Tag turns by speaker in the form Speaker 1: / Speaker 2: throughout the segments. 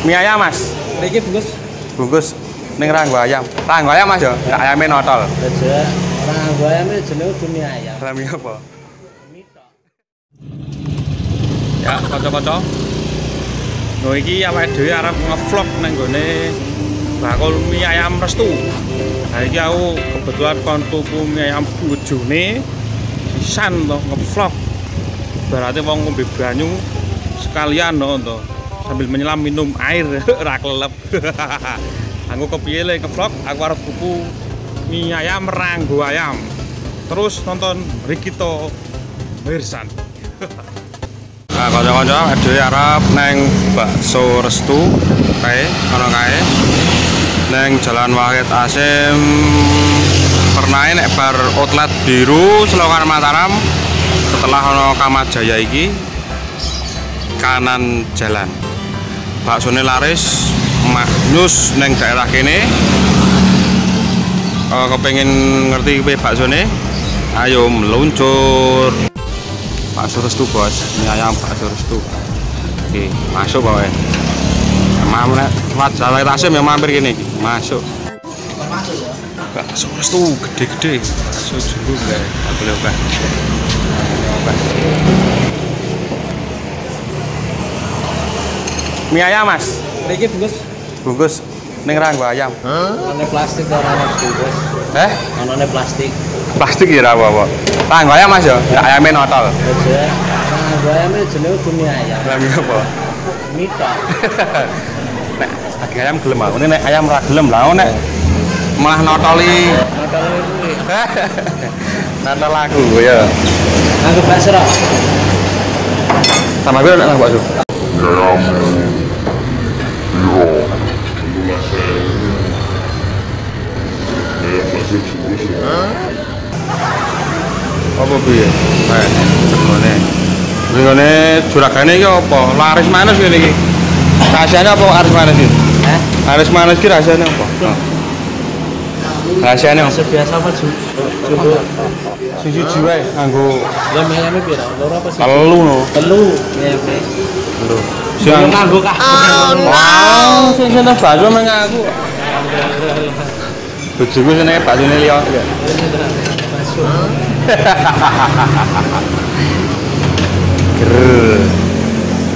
Speaker 1: Mie ayam, Mas.
Speaker 2: Iki bungkus
Speaker 1: Bungkus ning ranggo ayam. Ranggo ayam, Mas ya. Ayame notol.
Speaker 2: aja. Orang gua ayam jenenge dunia ayam.
Speaker 1: Apa?
Speaker 2: Mie tok.
Speaker 1: Ya, kanca-kanca. No iki awake dhewe arep nge-vlog nang gone bakul mie ayam restu. Nah iki aku kebetulan kon tuku mie ayam bojone pisan to nge-vlog. Berarti wong ngombe banyu sekalian to sambil menyelam minum air ora kelep. aku kepiye le nge-vlog aku arep tuku mie ayam ranggo ayam. Terus nonton Rikito Mirsan. Nah, kanca-kanca dhewe arep neng bakso restu kae ana kae. Neng Jalan Wahid Asim pernah nek bar outlet biru Selokan Mataram setelah ono Kamat Jaya iki kanan jalan. Baksone laris maknyus neng daerah kene. Eh kepengin ngerti kowe baksone? Ayo meluncur. bakso restu bos. Mie ayam bakso restu. Oke masuk bawa mamre wat jalan asim yang mampir gini masuk. Bakso restu gede-gede. Bakso jumbo boleh boleh oke mie ayam mas.
Speaker 2: Iki bungkus.
Speaker 1: Bungkus. Ning ranggo ayam.
Speaker 2: Ana plastik ora ana bungkus.
Speaker 1: eh?
Speaker 2: Ana plastik.
Speaker 1: plastik ya apa apa ranggo ayam mas ya ya ayamnya notol.
Speaker 2: Aja. Orang gua ayam jenenge dunia ayam.
Speaker 1: rami apa
Speaker 2: Mie tok.
Speaker 1: nek daging ayam gelem aku nek ayam ora gelem lah aku nek. Malah notoli.
Speaker 2: Notol kuwi.
Speaker 1: notol aku ya.
Speaker 2: Anggo bakso ra.
Speaker 1: sama gue nek bakso apa piye? Nah ngene ngene juragane iki apa? Laris manis ngene iki. Apa laris manis iki?
Speaker 2: Hah?
Speaker 1: laris manis iki rahasiane apa. Rahasiane apa
Speaker 2: Bakso biasa apa ju? Jumbo.
Speaker 1: siji nganggo
Speaker 2: Ya mie ayamnya piro? Loro apa sih?
Speaker 1: telu no
Speaker 2: Telu ayamnya.
Speaker 1: telu
Speaker 2: Sing
Speaker 1: sing
Speaker 2: nganggo kah?
Speaker 1: Wow, sing seneng bakso nang aku. Bojoku senenge baksone liya.
Speaker 2: Bakso.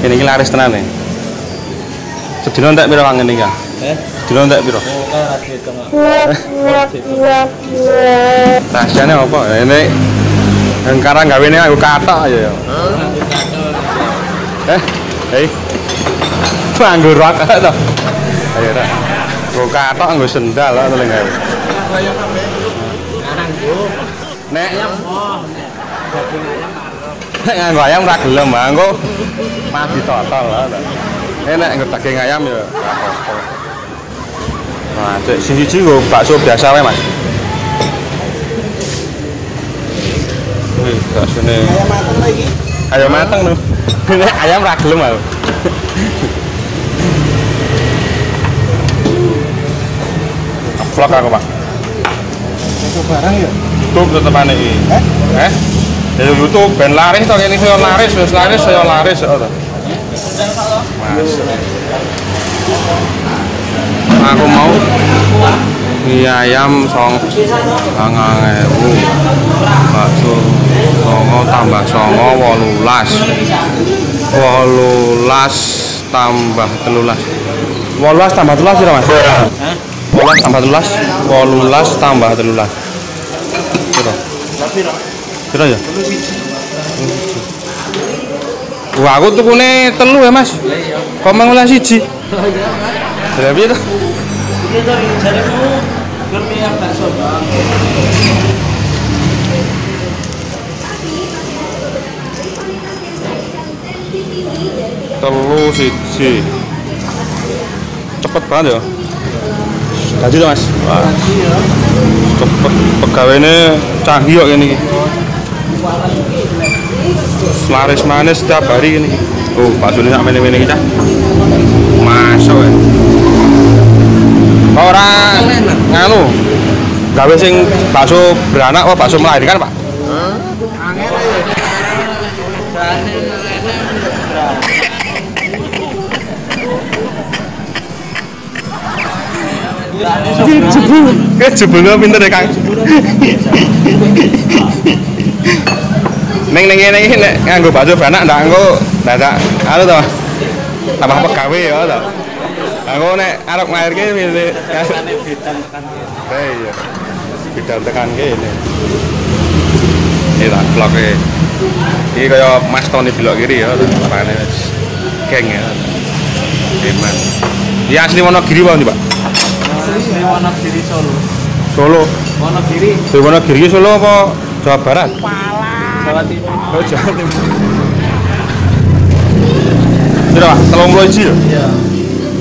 Speaker 1: Ini iki laris tenan nih. Sedina entek pira wangen iki?
Speaker 2: Eh? Ora dihitung.
Speaker 1: Rahasiane apa? Ini yang karang gawene aku kathok ya. ya. Eh, hei. Nganggo rok to. Ayo ra. Nggo kathok nggo sendal lah teling gawe. Nek
Speaker 2: nek
Speaker 1: nganggo ayam ra gelem, ah, engko mah ditotol lah. to. Nek nggo daging ayam ya apa-apa. Nah, cek siji nggo bakso biasa wae, Mas. Wih, baksone
Speaker 2: Ayam mateng lagi.
Speaker 1: ayam mateng lho. Ini ayam ra gelem aku. Vlog aku, Pak.
Speaker 2: Itu barang ya.
Speaker 1: YouTube tetepane iki. Eh? Eh? Ya YouTube ben laris to kene saya laris, wis laris saya laris to. Mas. Aku mau mie ayam song sangang ewu bakso songo tambah songo wolulas wolulas tambah telulas wolulas tambah telulas ya mas?
Speaker 2: Hah?
Speaker 1: wolulas tambah telulas wolulas tambah telulas Piro?
Speaker 2: Tapi ra.
Speaker 1: Piro ya? Wah aku tukune telu ya mas. Kok mengulang siji?
Speaker 2: Oh iya, Mas.
Speaker 1: Ya piye to?
Speaker 2: Iki to jaremu gur mie ayam bakso, Bang.
Speaker 1: Telu siji Cepet banget ya Gaji to mas? Wah cepet Pegawainya canggih kok ini Laris manis setiap hari ini Oh bakso ini sampe ini ini cah Masuk ya Kok orang nganu gawe sing bakso beranak apa bakso melahirkan pak? Jebul. Ke jebulnya pinter ya, Kang. Neng neng iki nek nganggo baju banak ndak nganggo dadak anu. Tambah ya. Aku nek arep ngairke pilih. Eh iya. Bidal tekan kene. Ini tak vlognya Ini kaya Mas Tony belok kiri ya Lapangannya wis geng ya Eman Iya asli Wonogiri nih Pak?
Speaker 2: Asli Wonogiri Solo.
Speaker 1: Solo
Speaker 2: Wonogiri
Speaker 1: Dari Wonogiri Solo apa Jawa Barat?
Speaker 2: Jawa Timur.
Speaker 1: Oh Jawa Timur Ini Pak, telung puluh iji ya?
Speaker 2: Iya.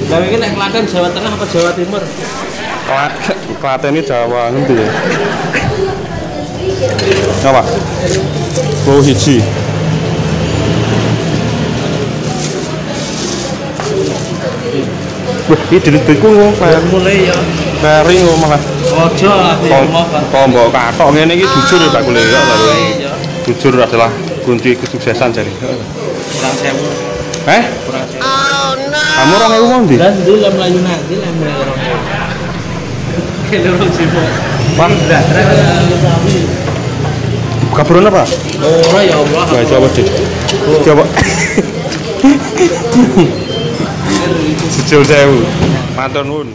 Speaker 2: Lah iki nek Klaten Jawa Tengah apa Jawa Timur?
Speaker 1: Kla- Klaten ini Jawa nanti ya Apa? Puluh iji Wih, ini dilit-dilitku ngomong
Speaker 2: Mulai ya.
Speaker 1: Kering kok malah
Speaker 2: Ojo Pak.
Speaker 1: Tombok katok ngene iki jujur ya Pak Kule ya.
Speaker 2: Iya.
Speaker 1: Jujur adalah kunci kesuksesan jadi.
Speaker 2: Kurang sewu.
Speaker 1: Eh?
Speaker 2: Kurang sewu.
Speaker 1: Kamu orang ewu ndi?
Speaker 2: Dan dulu lah melayu nanti lah Kelurung sibuk.
Speaker 1: Pak, kaburan apa?
Speaker 2: Ora ya Allah.
Speaker 1: Coba. Sejauh sewu. Matur nuwun.